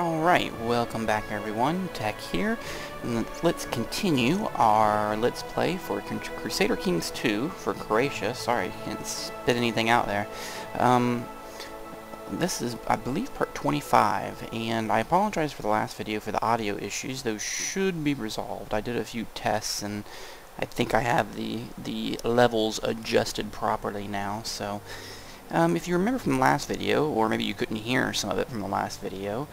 Alright, welcome back everyone, Tekk here. And let's continue our Let's Play for Crusader Kings 2 for Croatia. Sorry, can't spit anything out there. Um, this is, I believe, part 25, and I apologize for the last video for the audio issues. Those should be resolved. I did a few tests, and I think I have the, the levels adjusted properly now, so... Um, if you remember from the last video, or maybe you couldn't hear some of it from the last video,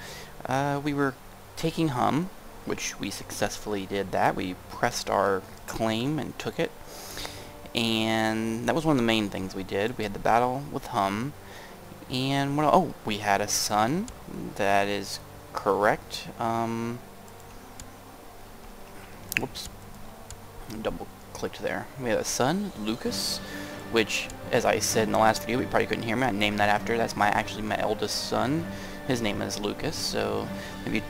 uh, we were taking Hum, which we successfully did that. We pressed our claim and took it. And that was one of the main things we did. We had the battle with Hum. And, what, oh, we had a son. That is correct. Um, whoops. Double clicked there. We had a son, Lucas which, as I said in the last video, you probably couldn't hear me, I named that after. That's my actually my eldest son. His name is Lucas, so maybe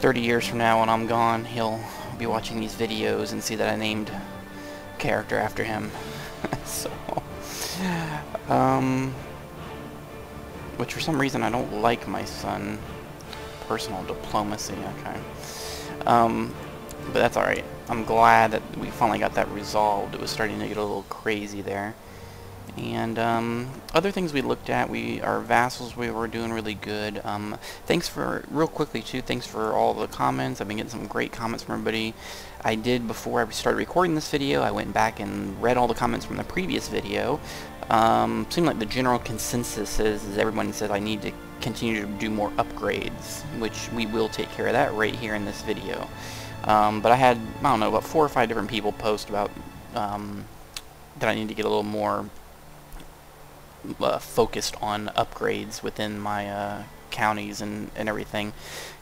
30 years from now when I'm gone, he'll be watching these videos and see that I named character after him. so, um, which for some reason I don't like my son. Personal diplomacy, okay. Um, but that's alright. I'm glad that we finally got that resolved. It was starting to get a little crazy there. And um, other things we looked at, we our vassals we were doing really good. Um, thanks for real quickly too. Thanks for all the comments. I've been getting some great comments from everybody. I did before I started recording this video. I went back and read all the comments from the previous video. Um, seemed like the general consensus is, is everyone said I need to continue to do more upgrades, which we will take care of that right here in this video. Um, but I had, I don't know, about four or five different people post about um, that I need to get a little more uh, focused on upgrades within my uh, counties and, and everything.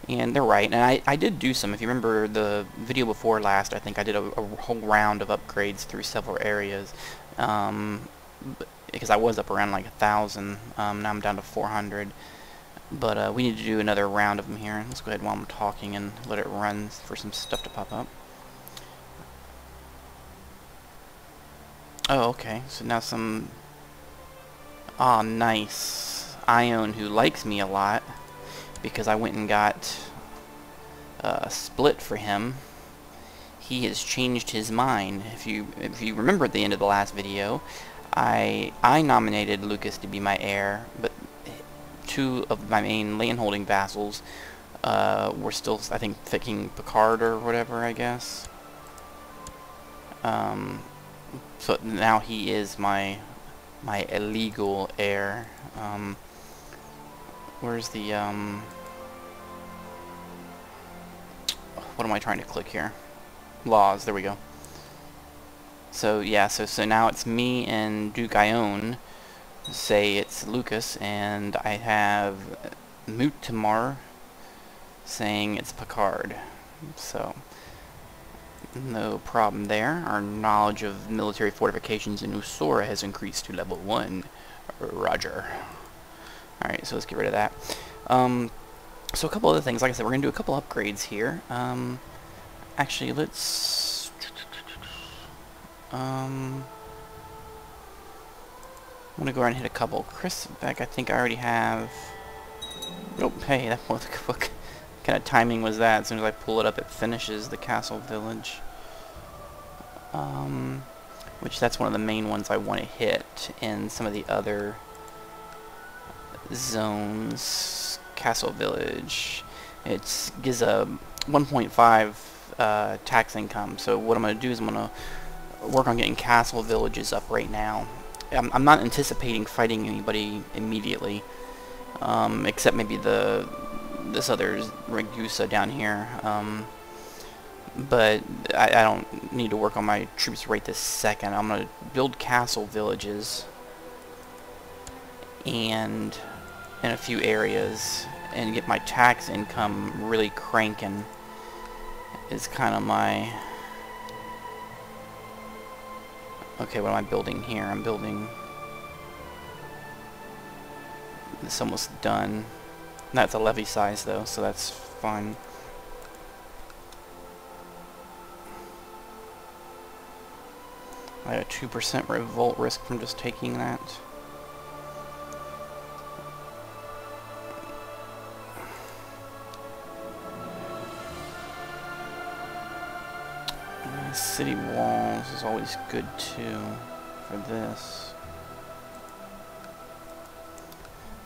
And they're right. And I, I did do some. If you remember the video before last, I think I did a, a whole round of upgrades through several areas. Um, because I was up around like a thousand. Um, now I'm down to 400. But uh, we need to do another round of them here. Let's go ahead while I'm talking and let it run for some stuff to pop up. Oh, okay. So now some... Ah, oh, nice. Ione, who likes me a lot, because I went and got uh, a split for him. He has changed his mind. If you if you remember at the end of the last video, I I nominated Lucas to be my heir, but two of my main landholding vassals uh, were still, I think, thinking Picard or whatever, I guess. Um, so now he is my my illegal heir. Um, where's the um, what am I trying to click here? Laws. There we go. So yeah, so so now it's me and Duke Ione say it's Lucas, and I have Mutimir saying it's Picard. So, no problem there. Our knowledge of military fortifications in Usora has increased to level 1. Roger. Alright, so let's get rid of that. Um, so a couple other things. Like I said, we're going to do a couple upgrades here. Um, actually, let's... Um, I'm gonna go ahead and hit a couple. Chris Beck, I think I already have... Nope, hey, that what, what kind of timing was that? As soon as I pull it up, it finishes the castle village. Um, which that's one of the main ones I want to hit in some of the other zones. Castle village. It gives a 1.5 uh, tax income. So what I'm going to do is I'm to work on getting castle villages up right now. I'm, I'm not anticipating fighting anybody immediately, um, except maybe the this other Ragusa down here. Um, but I, I, don't need to work on my troops right this second. I'm going to build castle villages and in a few areas and get my tax income really cranking is kind of my Okay, what am I building here? I'm building... It's almost done. That's a levy size though, so that's fine. I have a 2% revolt risk from just taking that. City walls is always good too for this.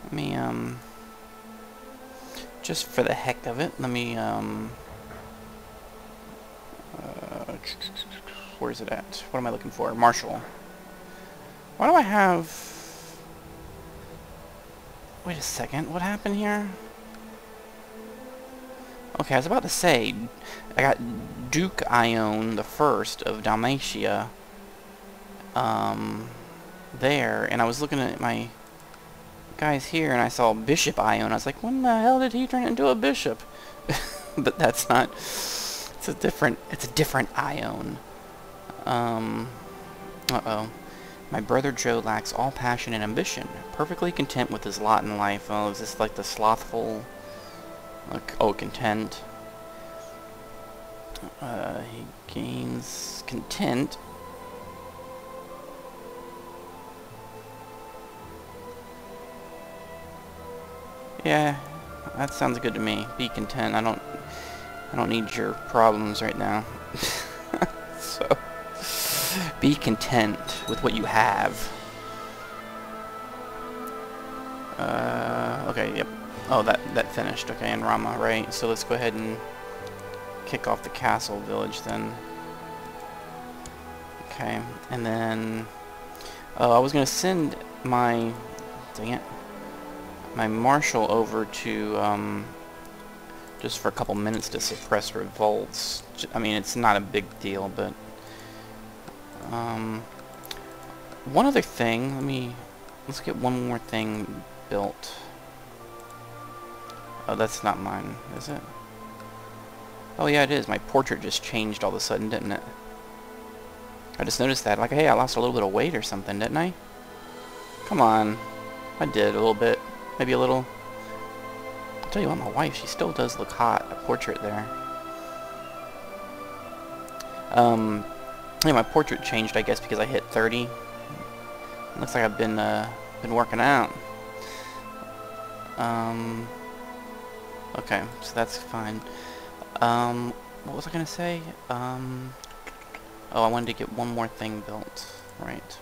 Let me, um, just for the heck of it, let me, um, uh, where's it at? What am I looking for? Marshall. Why do I have... Wait a second, what happened here? Okay, I was about to say, I got Duke Ione the first of Dalmatia, um, there, and I was looking at my guys here, and I saw Bishop Ione. I was like, when the hell did he turn into a bishop? but that's not. It's a different. It's a different Ione. Um. Uh oh. My brother Joe lacks all passion and ambition, perfectly content with his lot in life. Oh, is this like the slothful? Like, oh, content. Uh, he gains content. Yeah, that sounds good to me. Be content. I don't I don't need your problems right now. so be content with what you have. Uh, okay, yep. Oh, that, that finished. Okay, and Rama, right? So let's go ahead and kick off the castle village then. Okay, and then... Oh, I was going to send my... Dang it. My marshal over to, um, just for a couple minutes to suppress revolts. I mean, it's not a big deal, but... Um, one other thing, let me... Let's get one more thing built. Oh, that's not mine, is it? Oh yeah, it is. My portrait just changed all of a sudden, didn't it? I just noticed that. Like, hey, I lost a little bit of weight or something, didn't I? Come on. I did, a little bit. Maybe a little. I'll tell you what, my wife, she still does look hot. A portrait there. Um, yeah, my portrait changed, I guess, because I hit 30. It looks like I've been, uh, been working out. Um, Okay, so that's fine. Um, what was I gonna say? Um, oh, I wanted to get one more thing built. Right.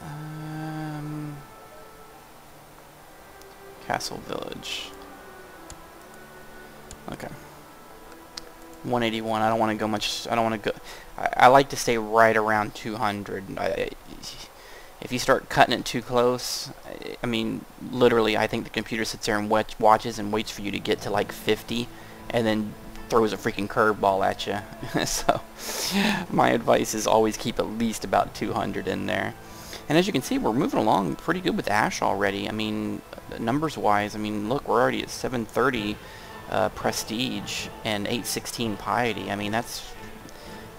Um, Castle Village. Okay. 181. I don't want to go much. I don't want to go. I, I, like to stay right around 200. I, if you start cutting it too close, I mean, literally, I think the computer sits there and watches and waits for you to get to like 50, and then throws a freaking curveball at you. so, my advice is always keep at least about 200 in there. And as you can see, we're moving along pretty good with Ash already. I mean, numbers-wise, I mean, look, we're already at 730 uh, Prestige and 816 Piety. I mean, that's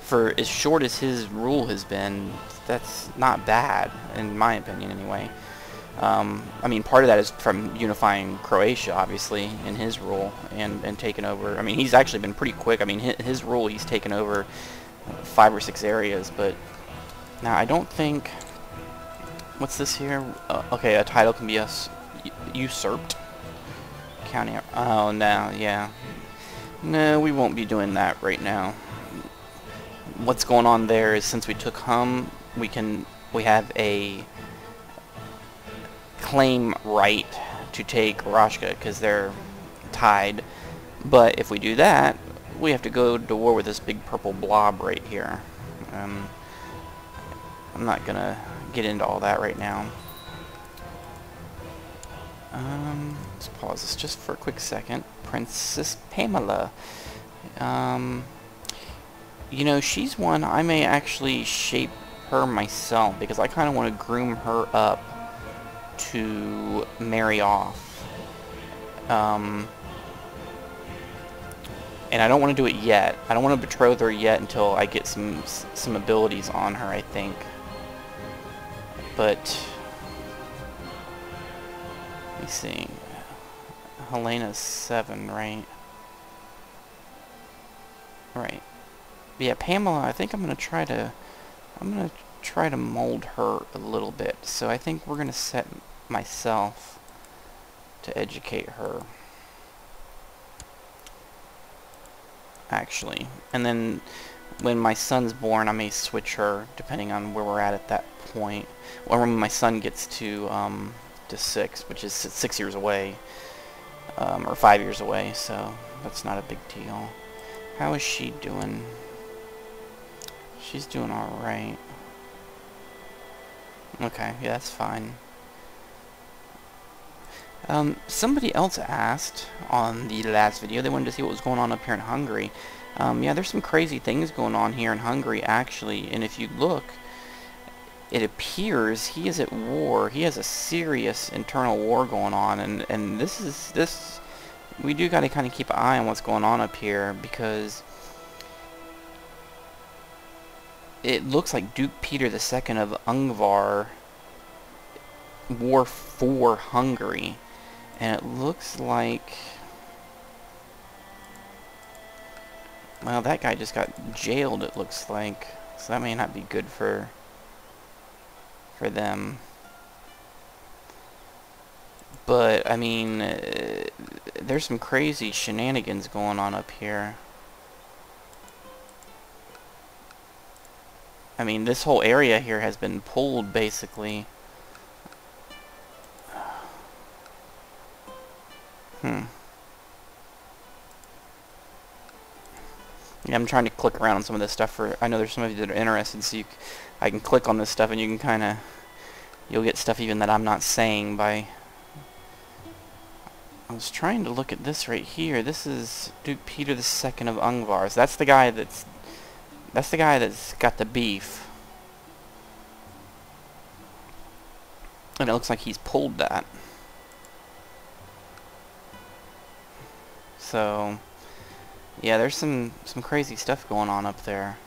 for as short as his rule has been, that's not bad, in my opinion anyway. Um, I mean, part of that is from unifying Croatia, obviously, in his rule, and, and taking over. I mean, he's actually been pretty quick. I mean, his, his rule, he's taken over five or six areas, but now I don't think... What's this here? Uh, okay, a title can be us usurped. County... Oh, no, yeah. No, we won't be doing that right now what's going on there is since we took Hum, we can we have a claim right to take Rashka because they're tied. But if we do that, we have to go to war with this big purple blob right here. Um, I'm not gonna get into all that right now. Um, let's pause this just for a quick second. Princess Pamela. Um, you know, she's one I may actually shape her myself because I kind of want to groom her up to marry off. Um, and I don't want to do it yet. I don't want to betroth her yet until I get some some abilities on her, I think. But let me see. Helena's seven, right? Right yeah, Pamela, I think I'm going to try to, I'm going to try to mold her a little bit. So I think we're going to set myself to educate her. actually. And then when my son's born, I may switch her, depending on where we're at at that point. Or when my son gets to, um, to six, which is six years away, um, or five years away, so that's not a big deal. How is she doing? She's doing alright. Okay, yeah, that's fine. Um, somebody else asked on the last video, they wanted to see what was going on up here in Hungary. Um, yeah, there's some crazy things going on here in Hungary, actually, and if you look, it appears he is at war. He has a serious internal war going on, and, and this is, this, we do got to kind of keep an eye on what's going on up here, because it looks like Duke Peter II of Ungvar war for Hungary. And it looks like... Well, that guy just got jailed, it looks like. So that may not be good for... for them. But, I mean, uh, there's some crazy shenanigans going on up here. I mean, this whole area here has been pulled, basically. Hmm. Yeah, I'm trying to click around on some of this stuff for, I know there's some of you that are interested, so you, I can click on this stuff and you can kind of, you'll get stuff even that I'm not saying by, I was trying to look at this right here. This is Duke Peter II of Ungvars. That's the guy that's, that's the guy that's got the beef. And it looks like he's pulled that. So, yeah, there's some, some crazy stuff going on up there.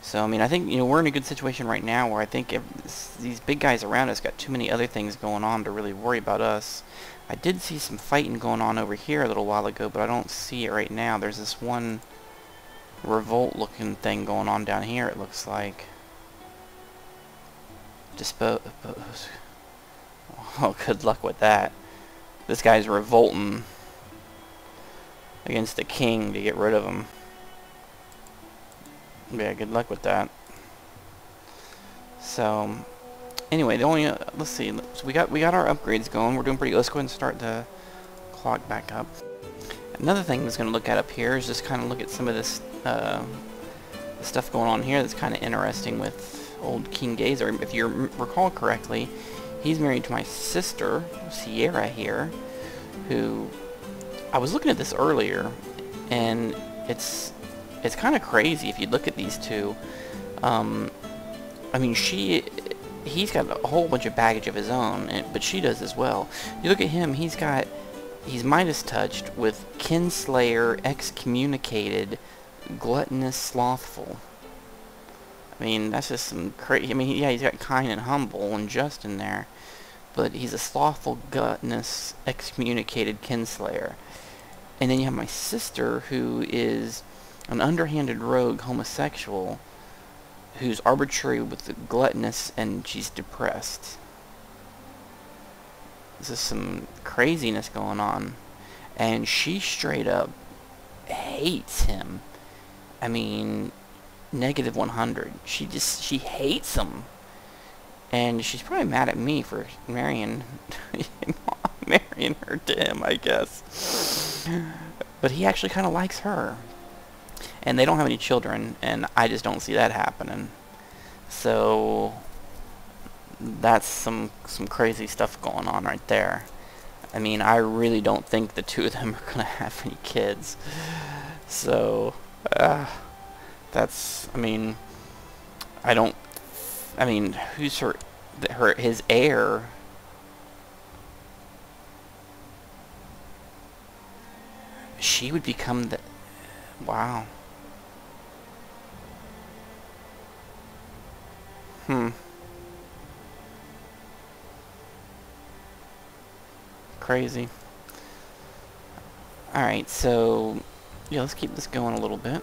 So, I mean, I think, you know, we're in a good situation right now where I think if, these big guys around us got too many other things going on to really worry about us. I did see some fighting going on over here a little while ago, but I don't see it right now. There's this one revolt-looking thing going on down here, it looks like. Dispose... Oh, good luck with that. This guy's revolting against the king to get rid of him. Yeah, good luck with that. So, anyway, the only uh, let's see, so we got we got our upgrades going. We're doing pretty. Good. Let's go ahead and start the clock back up. Another thing that's going to look at up here is just kind of look at some of this uh, stuff going on here that's kind of interesting with old King Gazer. If you recall correctly, he's married to my sister, Sierra here, who I was looking at this earlier, and it's it's kind of crazy if you look at these two. Um, I mean, she he's got a whole bunch of baggage of his own, but she does as well. You look at him; he's got he's Midas touched with kinslayer, excommunicated, gluttonous, slothful. I mean, that's just some crazy. I mean, yeah, he's got kind and humble and just in there, but he's a slothful, gluttonous, excommunicated kinslayer. And then you have my sister, who is an underhanded rogue homosexual who's arbitrary with the gluttonous and she's depressed. This is some craziness going on. And she straight up hates him. I mean, negative 100. She just, she hates him. And she's probably mad at me for marrying marrying her to him, I guess. But he actually kind of likes her. And they don't have any children, and I just don't see that happening. So that's some some crazy stuff going on right there. I mean, I really don't think the two of them are gonna have any kids. So, uh, that's. I mean, I don't. I mean, who's her? Her his heir she would become the... Wow. Hmm. Crazy. Alright, so... Yeah, let's keep this going a little bit.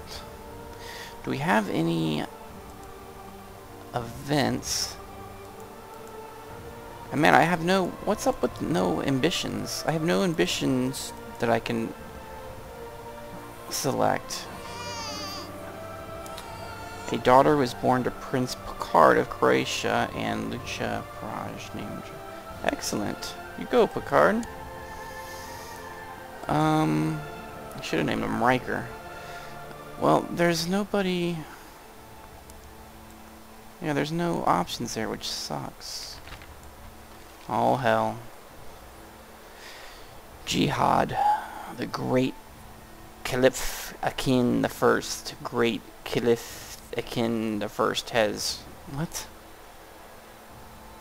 Do we have any events? And man, I have no... What's up with no ambitions? I have no ambitions that I can select. A daughter was born to Prince Picard of Croatia and Lucia Praj named. Excellent. You go, Picard. Um, I should have named him Riker. Well, there's nobody... Yeah, there's no options there, which sucks. Oh, hell. Jihad, the great Caliph Akin the First, great Caliph Akin the First has... What?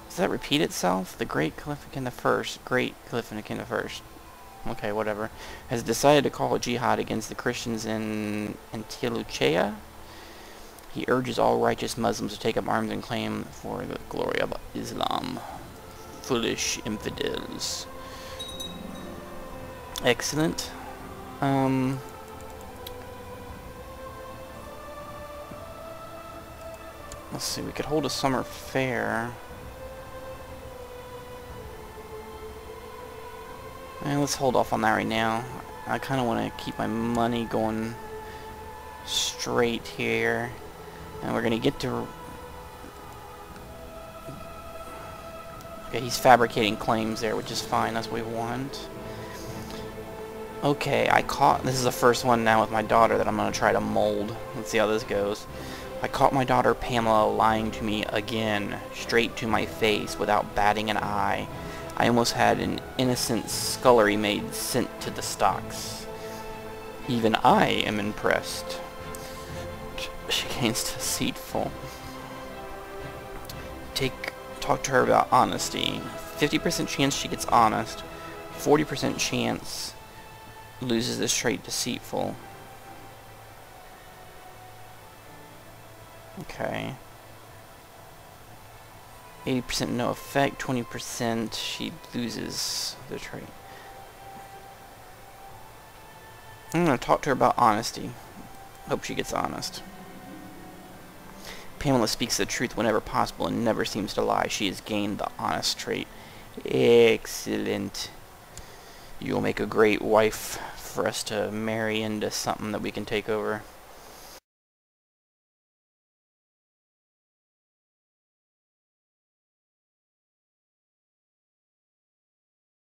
Does that repeat itself? The great Caliph Akin the First, great Caliph Akin the First. Okay, whatever. Has decided to call a jihad against the Christians in Antiochia. He urges all righteous Muslims to take up arms and claim for the glory of Islam. Foolish infidels. Excellent. Um, let's see, we could hold a summer fair. And let's hold off on that right now. I kind of want to keep my money going straight here. And we're to get to... Okay, he's fabricating claims there, which is fine. That's what we want. Okay, I caught... This is the first one now with my daughter that I'm going to try to mold. Let's see how this goes. I caught my daughter Pamela lying to me again, straight to my face, without batting an eye. I almost had an innocent scullery maid sent to the stocks. Even I am impressed. She gains deceitful. Take, talk to her about honesty. 50% chance she gets honest. 40% chance loses this trait deceitful. Okay. 80% no effect, 20% she loses the trait. I'm going to talk to her about honesty. Hope she gets honest. Pamela speaks the truth whenever possible and never seems to lie. She has gained the honest trait. Excellent. You'll make a great wife for us to marry into something that we can take over.